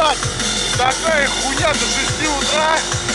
блядь! Такая хуйня до 6 утра!